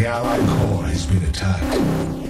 The Allied core has been attacked.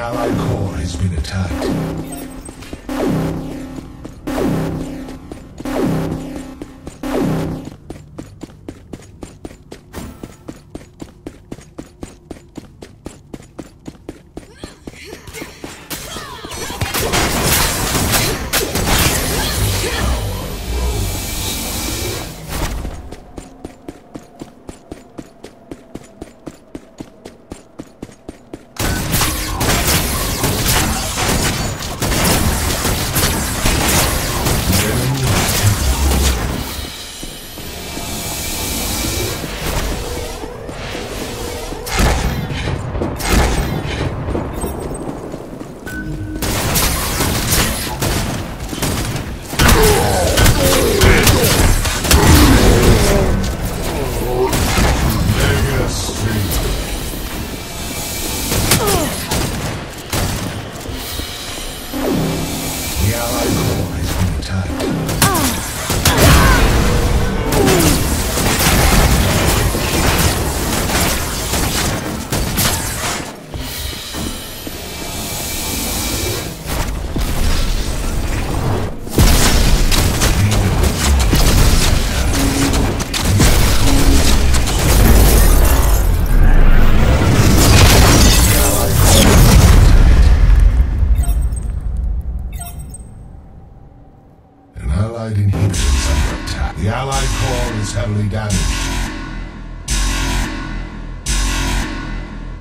Allied core has been attacked. Has Allied inhibitors. The Allied core is heavily damaged.